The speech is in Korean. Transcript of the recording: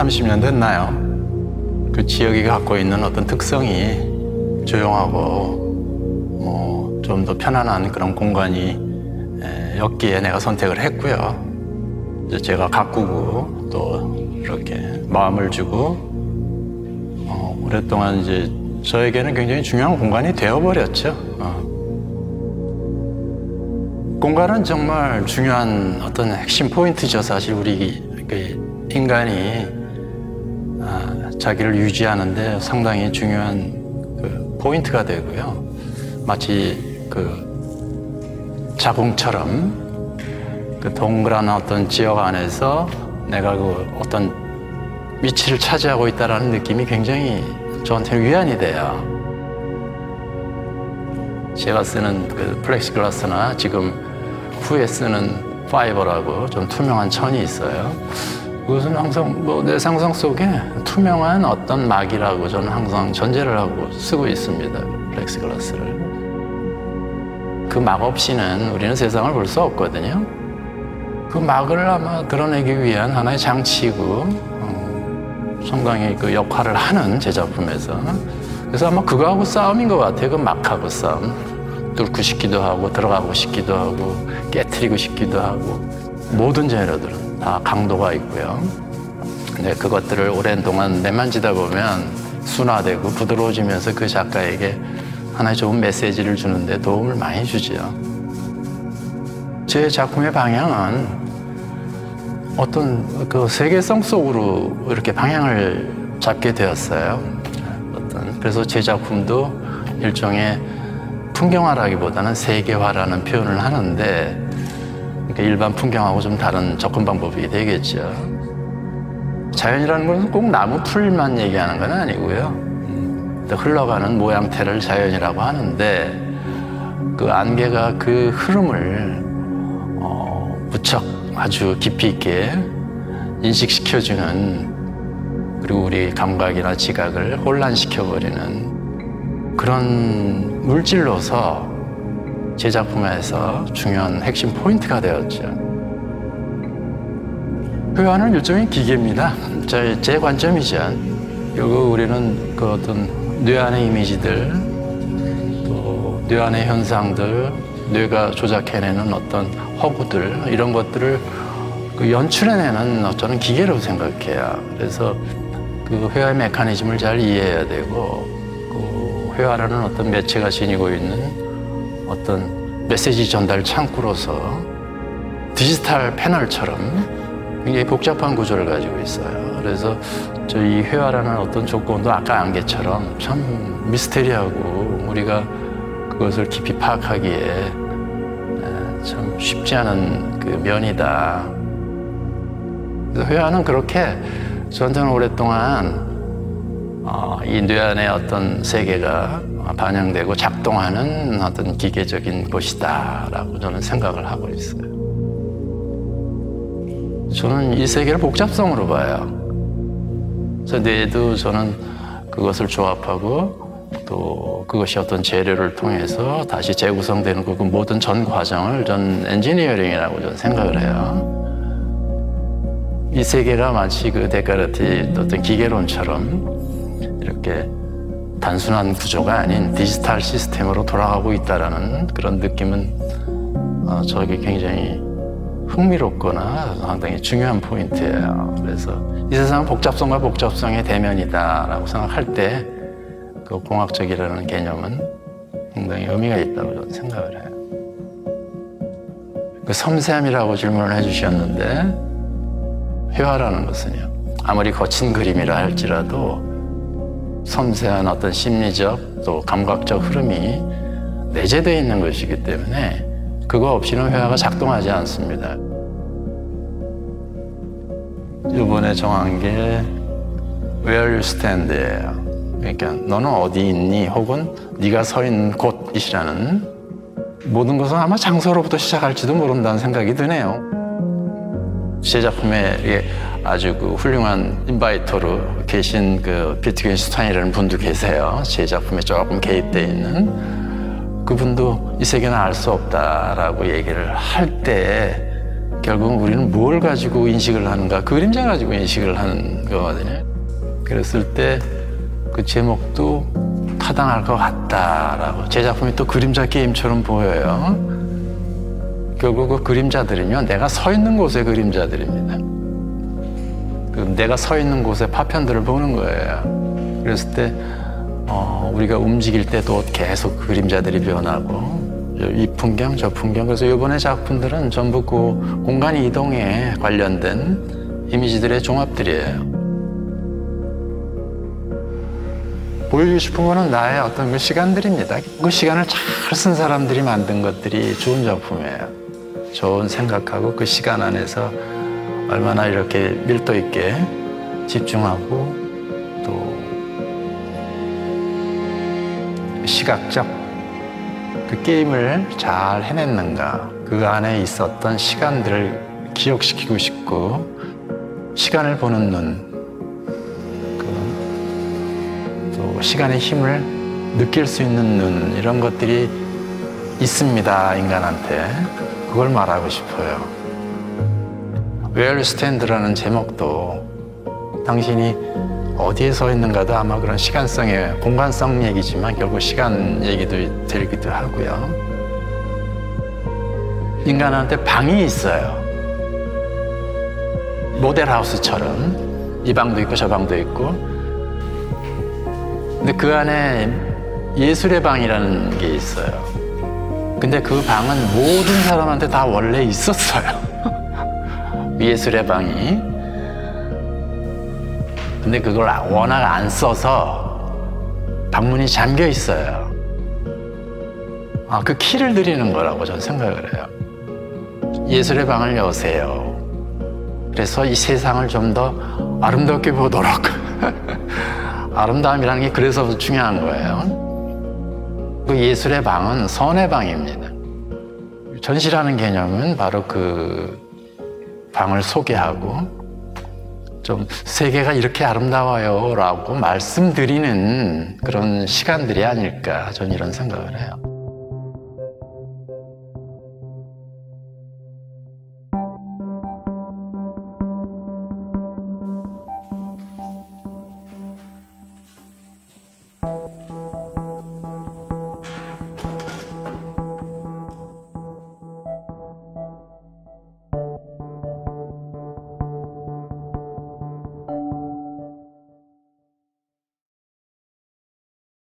30년 됐나요? 그 지역이 갖고 있는 어떤 특성이 조용하고 뭐 좀 더 편안한 그런 공간이 였기에 내가 선택을 했고요. 이제 제가 가꾸고 또 이렇게 마음을 주고 어, 오랫동안 이제 저에게는 굉장히 중요한 공간이 되어버렸죠. 어. 공간은 정말 중요한 어떤 핵심 포인트죠. 사실 우리 그 인간이 아, 자기를 유지하는데 상당히 중요한 그 포인트가 되고요. 마치 그 자궁처럼 그 동그란 어떤 지역 안에서 내가 그 어떤 위치를 차지하고 있다는 느낌이 굉장히 저한테 위안이 돼요. 제가 쓰는 그 플렉시글라스나 지금 후에 쓰는 파이버라고 좀 투명한 천이 있어요. 그것은 항상 뭐 내 상상 속에 투명한 어떤 막이라고 저는 항상 전제를 하고 쓰고 있습니다. 플렉시글라스를. 그 막 없이는 우리는 세상을 볼 수 없거든요. 그 막을 아마 드러내기 위한 하나의 장치이고 어, 상당히 그 역할을 하는 제 작품에서 그래서 아마 그거하고 싸움인 것 같아요. 그 막하고 싸움. 뚫고 싶기도 하고 들어가고 싶기도 하고 깨트리고 싶기도 하고 모든 재료들은 다 강도가 있고요. 근데 그것들을 오랜 동안 내만지다 보면 순화되고 부드러워지면서 그 작가에게 하나의 좋은 메시지를 주는데 도움을 많이 주지요. 제 작품의 방향은 어떤 그 세계성 속으로 이렇게 방향을 잡게 되었어요. 어떤 그래서 제 작품도 일종의 풍경화라기보다는 세계화라는 표현을 하는데 그러니까 일반 풍경하고 좀 다른 접근 방법이 되겠죠. 자연이라는 것은 꼭 나무 풀만 얘기하는 건 아니고요. 흘러가는 모양태를 자연이라고 하는데 그 안개가 그 흐름을 어, 무척 아주 깊이 있게 인식시켜주는 그리고 우리 감각이나 지각을 혼란시켜버리는 그런 물질로서 제 작품에서 중요한 핵심 포인트가 되었죠. 표현은 일종의 기계입니다. 제, 제 관점이죠. 그리고 우리는 그 어떤 뇌 안의 이미지들, 또 뇌 안의 현상들, 뇌가 조작해내는 어떤 허구들, 이런 것들을 그 연출해내는 저는 기계로 생각해요. 그래서 그 회화의 메커니즘을 잘 이해해야 되고, 그 회화라는 어떤 매체가 지니고 있는 어떤 메시지 전달 창구로서 디지털 패널처럼 굉장히 복잡한 구조를 가지고 있어요. 그래서 저희 회화라는 어떤 조건도 아까 안개처럼 참 미스테리하고 우리가 그것을 깊이 파악하기에 참 쉽지 않은 그 면이다. 회화는 그렇게 저한테는 오랫동안 어, 이 뇌 안의 어떤 세계가 반영되고 작동하는 어떤 기계적인 것이다라고 저는 생각을 하고 있어요. 저는 이 세계를 복잡성으로 봐요. 그래서 뇌도 저는 그것을 조합하고 또 그것이 어떤 재료를 통해서 다시 재구성되는 그 모든 전 과정을 전 엔지니어링이라고 저는 생각을 해요. 이 세계가 마치 그 데카르트 어떤 기계론처럼 이렇게 단순한 구조가 아닌 디지털 시스템으로 돌아가고 있다라는 그런 느낌은 어, 저에게 굉장히 흥미롭거나 상당히 중요한 포인트예요. 그래서 이 세상은 복잡성과 복잡성의 대면이다라고 생각할 때 그 공학적이라는 개념은 상당히 의미가 있다고 저는 생각을 해요. 그 섬세함이라고 질문을 해주셨는데 회화라는 것은요. 아무리 거친 그림이라 할지라도 섬세한 어떤 심리적 또 감각적 흐름이 내재되어 있는 것이기 때문에 그거 없이는 회화가 작동하지 않습니다. 이번에 정한 게 Where you stand예요. 그러니까 너는 어디 있니? 혹은 네가 서 있는 곳이라는 모든 것은 아마 장소로부터 시작할지도 모른다는 생각이 드네요. 제 작품에 아주 그 훌륭한 인바이터로 계신 그 비트겐슈타인이라는 분도 계세요. 제 작품에 조금 개입되어 있는 그분도 이 세계는 알 수 없다라고 얘기를 할 때 결국은 우리는 뭘 가지고 인식을 하는가? 그림자 가지고 인식을 하는 거거든요. 그랬을 때 그 제목도 타당할 것 같다라고. 제 작품이 또 그림자 게임처럼 보여요. 결국 그 그림자들이면 내가 서 있는 곳의 그림자들입니다. 그 내가 서 있는 곳의 파편들을 보는 거예요. 그랬을 때 어, 우리가 움직일 때도 계속 그림자들이 변하고 이 풍경 저 풍경 그래서 이번에 작품들은 전부 그 공간 이동에 관련된 이미지들의 종합들이에요. 보여주고 싶은 거는 나의 어떤 그 시간들입니다. 그 시간을 잘 쓴 사람들이 만든 것들이 좋은 작품이에요. 좋은 생각하고 그 시간 안에서 얼마나 이렇게 밀도 있게 집중하고 또 시각적 그 게임을 잘 해냈는가 그 안에 있었던 시간들을 기억시키고 싶고 시간을 보는 눈, 그또 시간의 힘을 느낄 수 있는 눈 이런 것들이 있습니다 인간한테 그걸 말하고 싶어요. Where Stand라는 제목도 당신이 어디에 서 있는가도 아마 그런 시간성의 공간성 얘기지만 결국 시간 얘기도 되기도 하고요. 인간한테 방이 있어요. 모델하우스처럼 이 방도 있고 저 방도 있고 근데 그 안에 예술의 방이라는 게 있어요. 근데 그 방은 모든 사람한테 다 원래 있었어요. 예술의 방이. 근데 그걸 워낙 안 써서 방문이 잠겨 있어요. 아, 그 키를 드리는 거라고 저는 생각을 해요. 예술의 방을 여세요. 그래서 이 세상을 좀 더 아름답게 보도록. 아름다움이라는 게 그래서 중요한 거예요. 그 예술의 방은 선의 방입니다. 전시라는 개념은 바로 그 방을 소개하고 좀 세계가 이렇게 아름다워요 라고 말씀드리는 그런 시간들이 아닐까 저는 이런 생각을 해요.